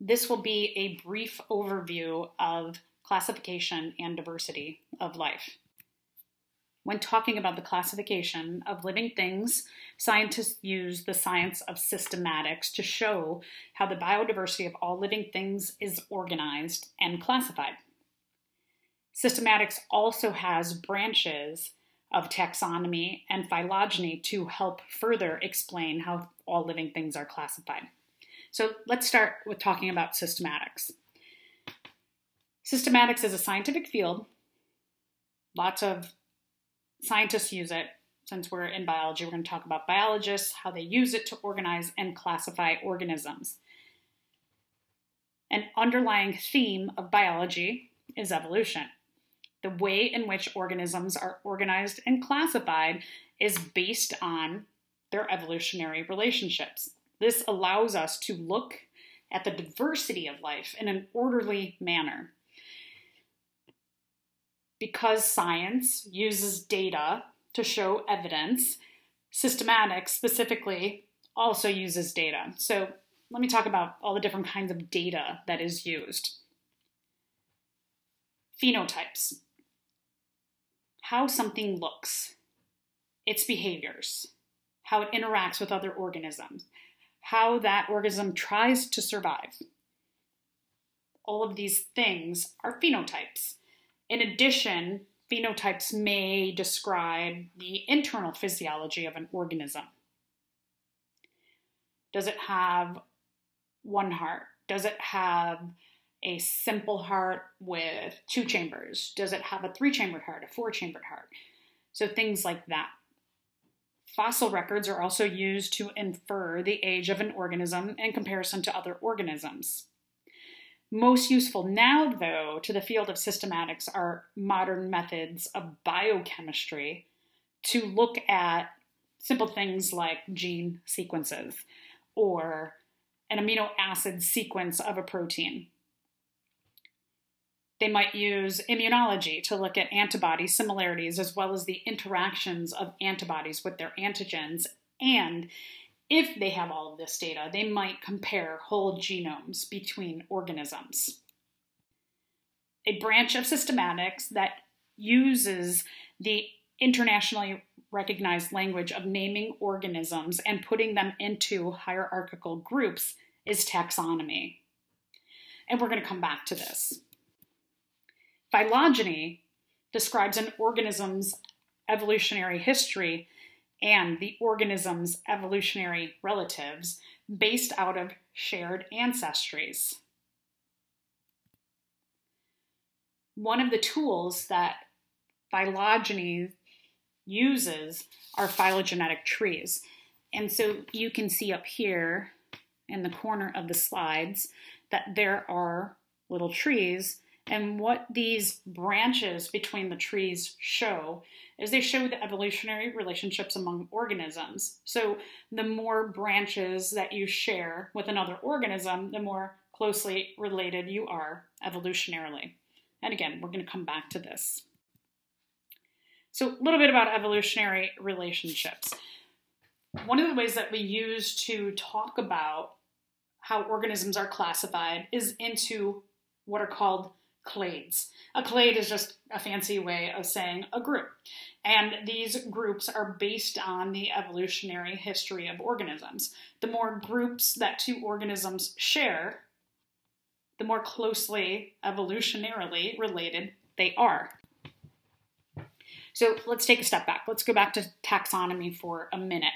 This will be a brief overview of classification and diversity of life. When talking about the classification of living things, scientists use the science of systematics to show how the biodiversity of all living things is organized and classified. Systematics also has branches of taxonomy and phylogeny to help further explain how all living things are classified. So let's start with talking about systematics. Systematics is a scientific field. Lots of scientists use it. Since we're in biology, we're going to talk about biologists, how they use it to organize and classify organisms. An underlying theme of biology is evolution. The way in which organisms are organized and classified is based on their evolutionary relationships. This allows us to look at the diversity of life in an orderly manner because science uses data to show evidence, systematics specifically also uses data. So let me talk about all the different kinds of data that is used. Phenotypes. How something looks, its behaviors, how it interacts with other organisms, how that organism tries to survive. All of these things are phenotypes. In addition, phenotypes may describe the internal physiology of an organism. Does it have one heart? Does it have a simple heart with two chambers? Does it have a three chambered heart, a four chambered heart? So things like that. Fossil records are also used to infer the age of an organism in comparison to other organisms. Most useful now, though, to the field of systematics are modern methods of biochemistry to look at simple things like gene sequences or an amino acid sequence of a protein. They might use immunology to look at antibody similarities as well as the interactions of antibodies with their antigens and if they have all of this data, they might compare whole genomes between organisms. A branch of systematics that uses the internationally recognized language of naming organisms and putting them into hierarchical groups is taxonomy. And we're going to come back to this. Phylogeny describes an organism's evolutionary history and the organism's evolutionary relatives based out of shared ancestries. One of the tools that phylogeny uses are phylogenetic trees. And so you can see up here in the corner of the slides that there are little trees and what these branches between the trees show is they show the evolutionary relationships among organisms. So the more branches that you share with another organism, the more closely related you are evolutionarily. And again, we're going to come back to this. So, a little bit about evolutionary relationships. One of the ways that we use to talk about how organisms are classified is into what are called clades. A clade is just a fancy way of saying a group. And these groups are based on the evolutionary history of organisms. The more groups that two organisms share, the more closely evolutionarily related they are. So let's take a step back. Let's go back to taxonomy for a minute.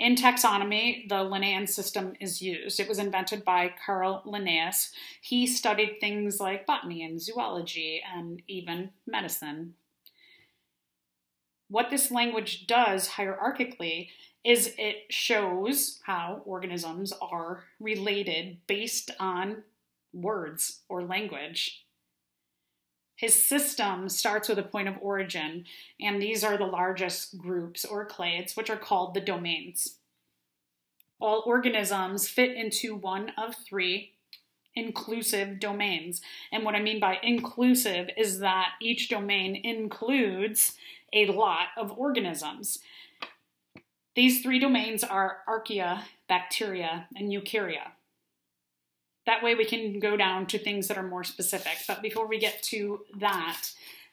In taxonomy, the Linnaean system is used. It was invented by Carl Linnaeus. He studied things like botany and zoology and even medicine. What this language does hierarchically is it shows how organisms are related based on words or language. His system starts with a point of origin, and these are the largest groups or clades, which are called the domains. All organisms fit into one of three inclusive domains. And what I mean by inclusive is that each domain includes a lot of organisms. These three domains are archaea, bacteria, and eukarya. That way we can go down to things that are more specific. But before we get to that,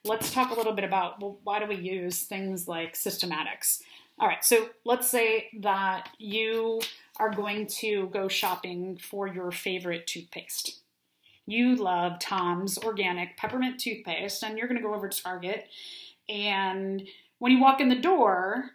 let's talk a little bit about well, why do we use things like systematics? All right, so let's say that you are going to go shopping for your favorite toothpaste. You love Tom's organic peppermint toothpaste, and you're going to go over to Target. And when you walk in the door,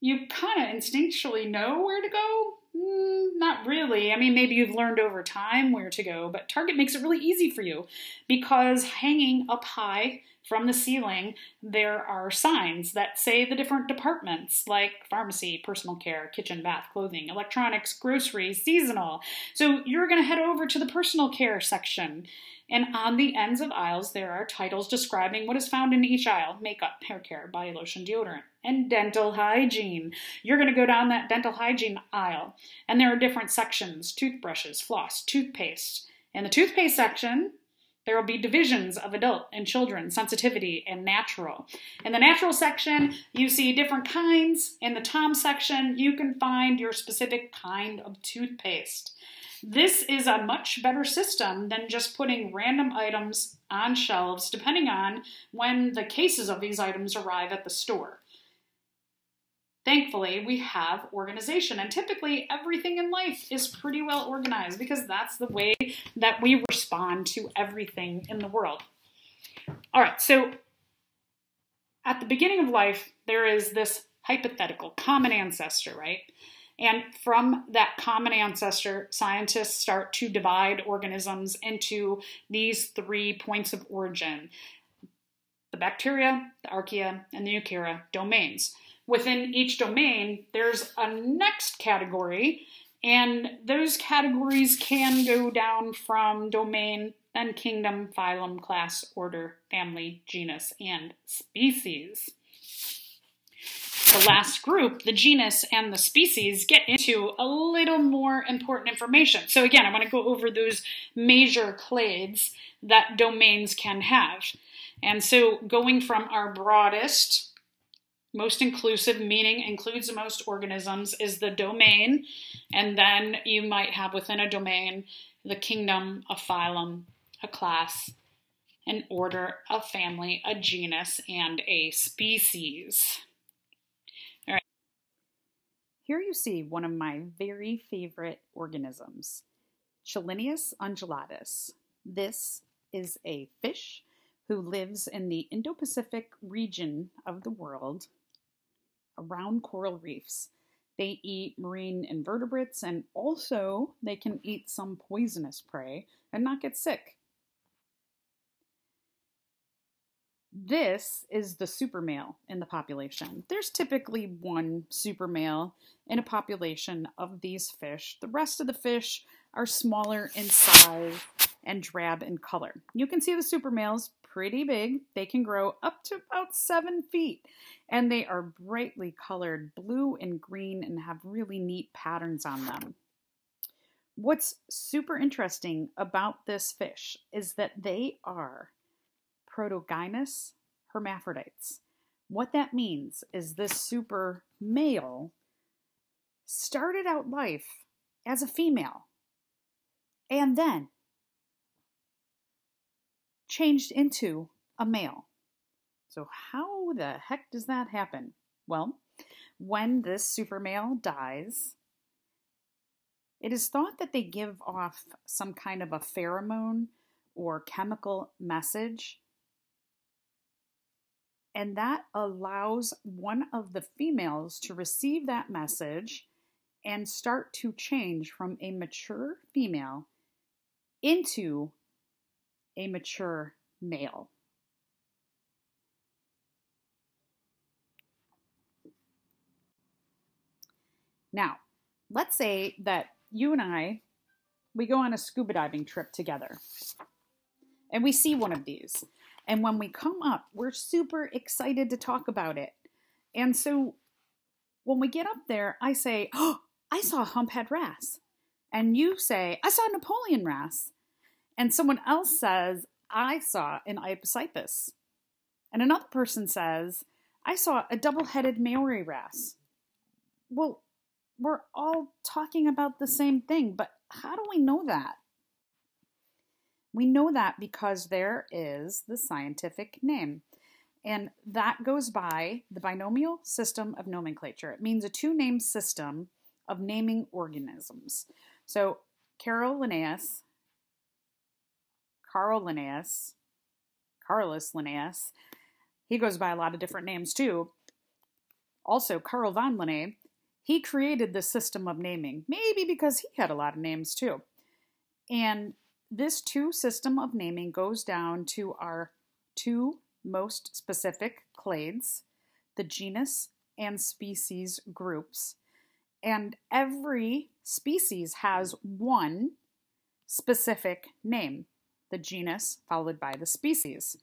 you kind of instinctually know where to go. Mm, not really. I mean, maybe you've learned over time where to go, but Target makes it really easy for you because hanging up high from the ceiling, there are signs that say the different departments like pharmacy, personal care, kitchen, bath, clothing, electronics, groceries, seasonal. So you're going to head over to the personal care section and on the ends of aisles, there are titles describing what is found in each aisle makeup, hair care, body lotion, deodorant, and dental hygiene. You're going to go down that dental hygiene aisle, and there are different sections toothbrushes, floss, toothpaste. In the toothpaste section, there will be divisions of adult and children, sensitivity, and natural. In the natural section, you see different kinds. In the Tom section, you can find your specific kind of toothpaste. This is a much better system than just putting random items on shelves depending on when the cases of these items arrive at the store. Thankfully, we have organization, and typically everything in life is pretty well organized because that's the way that we respond to everything in the world. All right, so at the beginning of life, there is this hypothetical common ancestor, right? And from that common ancestor, scientists start to divide organisms into these three points of origin the bacteria, the archaea, and the eukarya domains. Within each domain, there's a next category, and those categories can go down from domain, then kingdom, phylum, class, order, family, genus, and species the last group, the genus and the species, get into a little more important information. So again, I want to go over those major clades that domains can have. And so going from our broadest, most inclusive, meaning includes the most organisms, is the domain. And then you might have within a domain the kingdom, a phylum, a class, an order, a family, a genus, and a species. All right. Here you see one of my very favorite organisms, Cheilinus undulatus. This is a fish who lives in the Indo-Pacific region of the world around coral reefs. They eat marine invertebrates and also they can eat some poisonous prey and not get sick. This is the super male in the population. There's typically one super male in a population of these fish. The rest of the fish are smaller in size and drab in color. You can see the super males pretty big. They can grow up to about seven feet and they are brightly colored blue and green and have really neat patterns on them. What's super interesting about this fish is that they are protogynous hermaphrodites. What that means is this super male started out life as a female and then changed into a male. So, how the heck does that happen? Well, when this super male dies, it is thought that they give off some kind of a pheromone or chemical message and that allows one of the females to receive that message and start to change from a mature female into a mature male. Now, let's say that you and I, we go on a scuba diving trip together and we see one of these. And when we come up, we're super excited to talk about it. And so when we get up there, I say, Oh, I saw humphead wrasse. And you say, I saw Napoleon wrasse. And someone else says, I saw an Iopacypus. And another person says, I saw a double headed Maori wrasse. Well, we're all talking about the same thing, but how do we know that? We know that because there is the scientific name. And that goes by the binomial system of nomenclature. It means a two name system of naming organisms. So, Carol Linnaeus, Carl Linnaeus, Carolus Linnaeus, he goes by a lot of different names too. Also, Carl von Linné, he created the system of naming, maybe because he had a lot of names too. And this two system of naming goes down to our two most specific clades, the genus and species groups. And every species has one specific name, the genus followed by the species.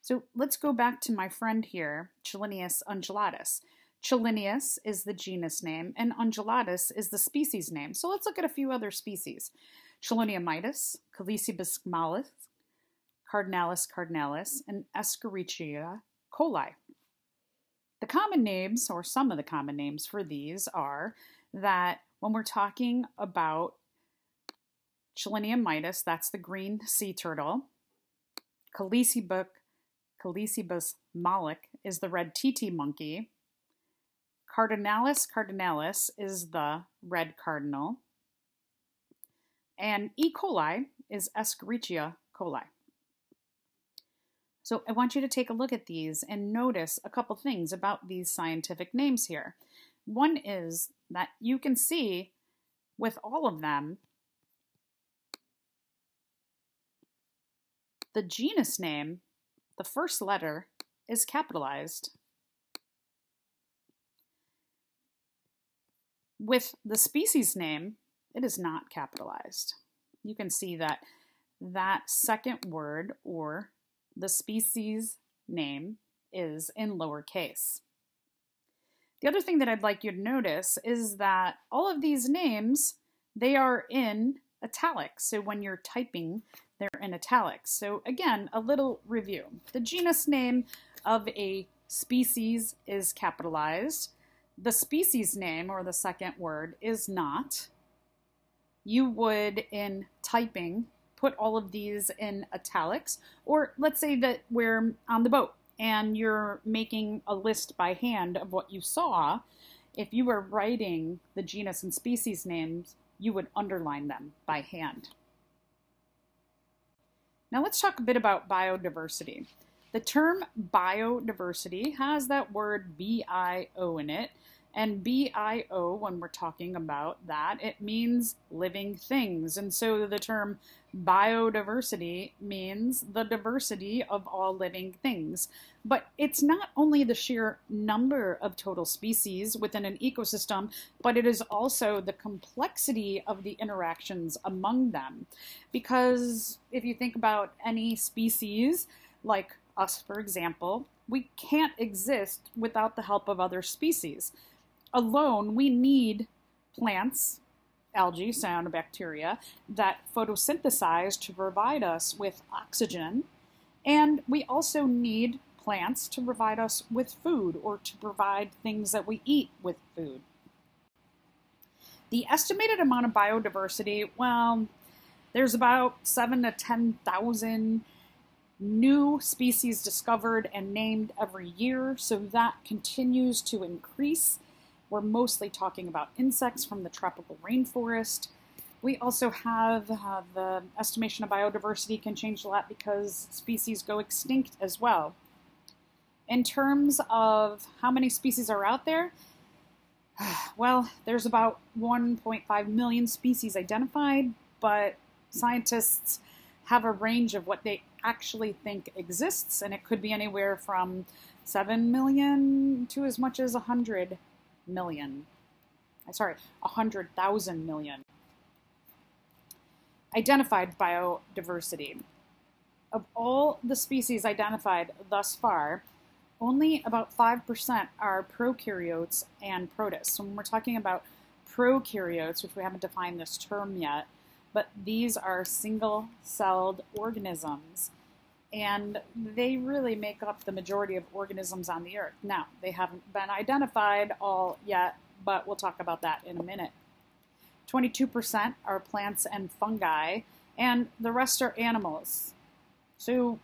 So let's go back to my friend here, Cheilinus undulatus. Cheilinus is the genus name, and undulatus is the species name. So let's look at a few other species. Chelonia mydas, Callicebus mollis, Cardinalis cardinalis, and Escherichia coli. The common names, or some of the common names for these, are that when we're talking about Chelonia mydas, that's the green sea turtle. Callicebus, Callicebus moloch is the red titi monkey. Cardinalis cardinalis is the red cardinal. And E. coli is Escherichia coli. So I want you to take a look at these and notice a couple things about these scientific names here. One is that you can see with all of them, the genus name, the first letter, is capitalized. With the species name, it is not capitalized. You can see that that second word or the species name is in lowercase. The other thing that I'd like you to notice is that all of these names, they are in italics. So when you're typing, they're in italics. So again, a little review. The genus name of a species is capitalized. The species name, or the second word, is not. You would, in typing, put all of these in italics. Or let's say that we're on the boat and you're making a list by hand of what you saw. If you were writing the genus and species names, you would underline them by hand. Now let's talk a bit about biodiversity. The term biodiversity has that word B-I-O in it, and BIO, when we're talking about that, it means living things. And so the term biodiversity means the diversity of all living things. But it's not only the sheer number of total species within an ecosystem, but it is also the complexity of the interactions among them. Because if you think about any species, like us, for example, we can't exist without the help of other species alone, we need plants, algae, cyanobacteria, that photosynthesize to provide us with oxygen. And we also need plants to provide us with food or to provide things that we eat with food. The estimated amount of biodiversity, well, there's about seven to 10,000 new species discovered and named every year, so that continues to increase. We're mostly talking about insects from the tropical rainforest. We also have uh, the estimation of biodiversity can change a lot because species go extinct as well. In terms of how many species are out there, well, there's about 1.5 million species identified, but scientists have a range of what they actually think exists, and it could be anywhere from 7 million to as much as 100 million. Uh, sorry, 100,000 million. Identified biodiversity. Of all the species identified thus far, only about 5% are prokaryotes and protists. So when we're talking about prokaryotes, which we haven't defined this term yet, but these are single-celled organisms and they really make up the majority of organisms on the earth. Now, they haven't been identified all yet but we'll talk about that in a minute. 22% are plants and fungi, and the rest are animals. So,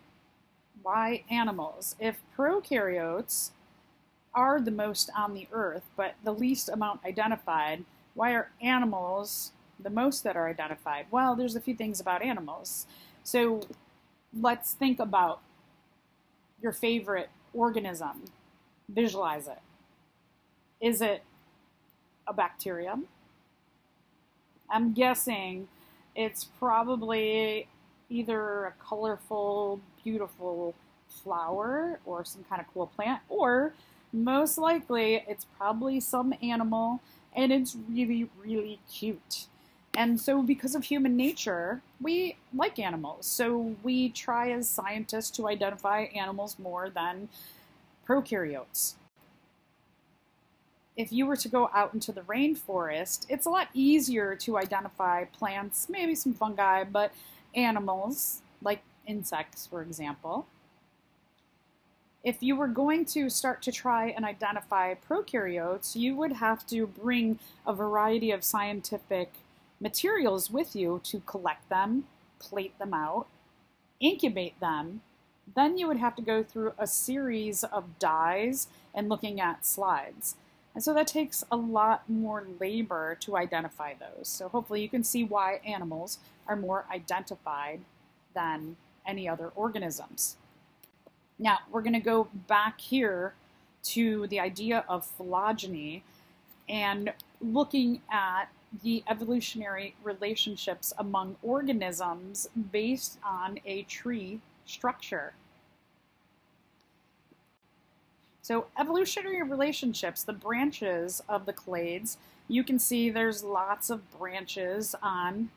why animals? If prokaryotes are the most on the earth, but the least amount identified, why are animals the most that are identified? Well, there's a few things about animals. So, let's think about your favorite organism. Visualize it. Is it a bacterium? I'm guessing it's probably either a colorful, beautiful flower or some kind of cool plant, or most likely it's probably some animal and it's really, really cute. And so, because of human nature, we like animals. So, we try as scientists to identify animals more than prokaryotes. If you were to go out into the rainforest, it's a lot easier to identify plants, maybe some fungi, but animals, like insects, for example. If you were going to start to try and identify prokaryotes, you would have to bring a variety of scientific materials with you to collect them, plate them out, incubate them. Then you would have to go through a series of dyes and looking at slides. And so that takes a lot more labor to identify those. So hopefully you can see why animals are more identified than any other organisms. Now we're going to go back here to the idea of phylogeny and looking at the evolutionary relationships among organisms based on a tree structure. So evolutionary relationships, the branches of the clades, you can see there's lots of branches on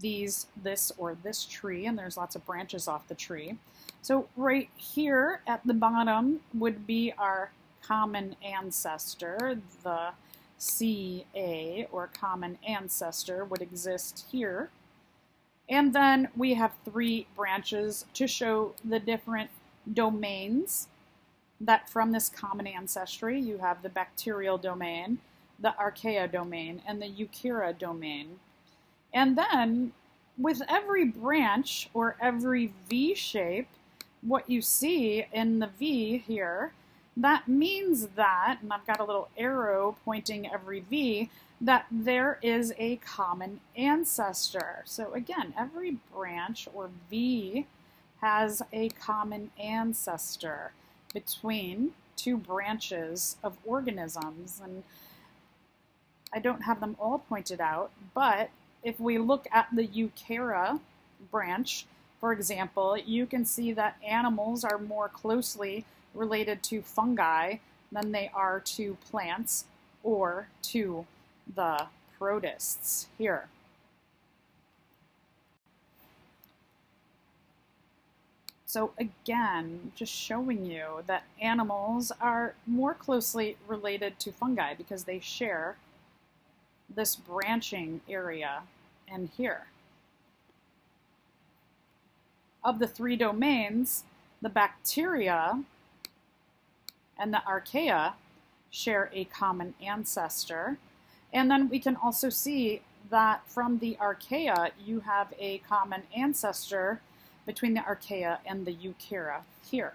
these, this or this tree, and there's lots of branches off the tree. So right here at the bottom would be our common ancestor, the CA, or common ancestor, would exist here. And then we have three branches to show the different domains that from this common ancestry, you have the bacterial domain, the archaea domain, and the eukarya domain. And then with every branch or every V shape, what you see in the V here that means that, and I've got a little arrow pointing every V, that there is a common ancestor. So again, every branch or V has a common ancestor between two branches of organisms. And I don't have them all pointed out, but if we look at the Eukarya branch, for example, you can see that animals are more closely related to fungi than they are to plants or to the protists here. So again, just showing you that animals are more closely related to fungi because they share this branching area in here. Of the three domains, the bacteria and the archaea share a common ancestor. And then we can also see that from the archaea, you have a common ancestor between the archaea and the eukarya here.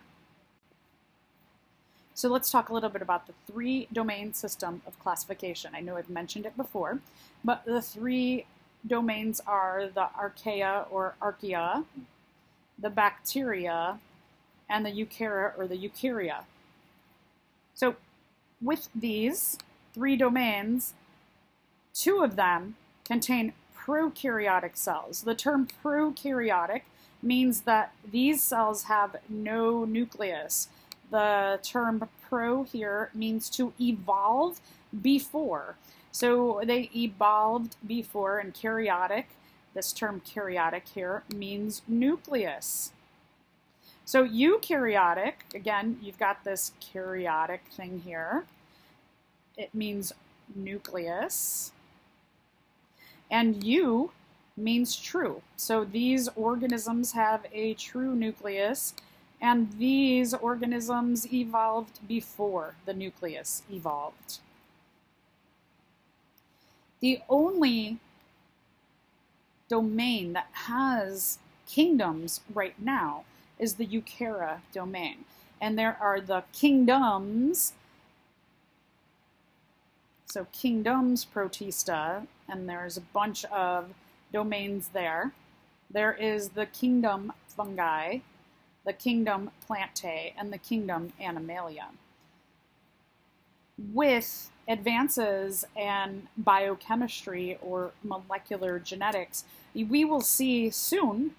So let's talk a little bit about the three domain system of classification. I know I've mentioned it before, but the three domains are the archaea or archaea, the bacteria, and the eukarya or the eukarya. So with these three domains, two of them contain prokaryotic cells. The term prokaryotic means that these cells have no nucleus. The term pro here means to evolve before. So they evolved before, and karyotic, this term karyotic here, means nucleus. So eukaryotic, again, you've got this karyotic thing here. It means nucleus. And eu means true. So these organisms have a true nucleus, and these organisms evolved before the nucleus evolved. The only domain that has kingdoms right now is the Eukarya domain. And there are the kingdoms, so kingdoms protista, and there's a bunch of domains there. There is the kingdom fungi, the kingdom plantae, and the kingdom animalia. With advances in biochemistry or molecular genetics, we will see soon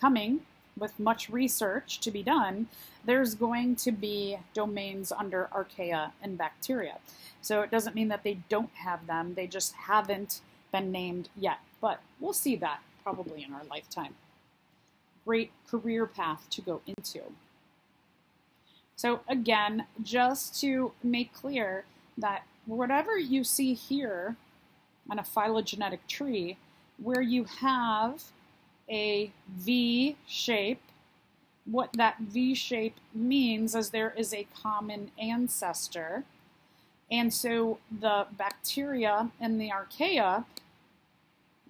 coming with much research to be done, there's going to be domains under archaea and bacteria. So it doesn't mean that they don't have them, they just haven't been named yet. But we'll see that probably in our lifetime. Great career path to go into. So again, just to make clear that whatever you see here on a phylogenetic tree, where you have a V shape, what that V shape means is there is a common ancestor. And so the bacteria and the archaea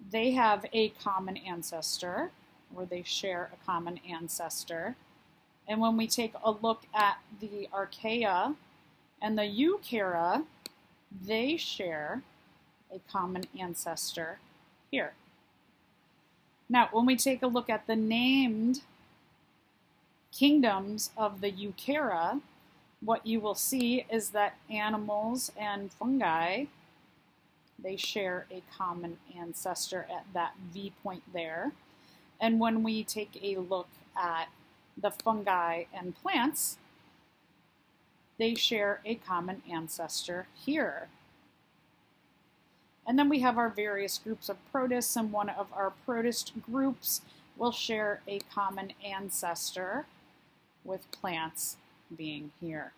they have a common ancestor, or they share a common ancestor. And when we take a look at the archaea and the eukarya, they share a common ancestor here. Now, when we take a look at the named kingdoms of the eukarya, what you will see is that animals and fungi they share a common ancestor at that V point there. And when we take a look at the fungi and plants, they share a common ancestor here. And then we have our various groups of protists, and one of our protist groups will share a common ancestor with plants being here.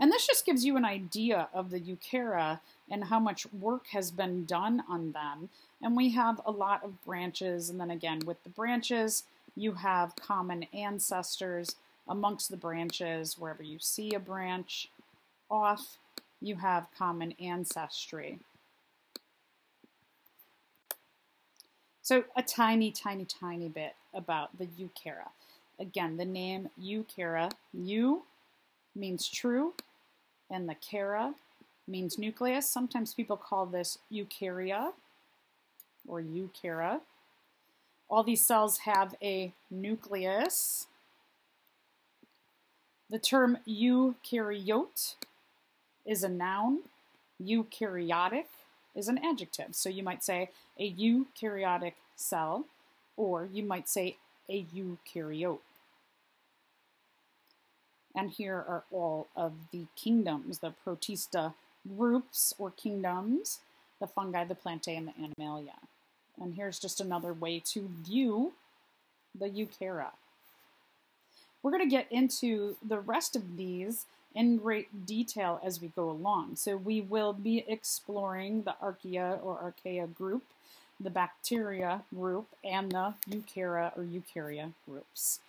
And this just gives you an idea of the eukarya and how much work has been done on them. And we have a lot of branches, and then again, with the branches, you have common ancestors amongst the branches. Wherever you see a branch off, you have common ancestry. So a tiny, tiny, tiny bit about the eukarya. Again, the name eukarya, eu means true, and the kara means nucleus. Sometimes people call this eukarya or eukarya. All these cells have a nucleus. The term eukaryote is a noun. Eukaryotic is an adjective. So you might say a eukaryotic cell, or you might say a eukaryote. And here are all of the kingdoms, the protista groups or kingdoms, the fungi, the plantae, and the animalia. And here's just another way to view the eukarya. We're going to get into the rest of these in great detail as we go along. So we will be exploring the archaea or archaea group, the bacteria group, and the eukarya or eukarya groups.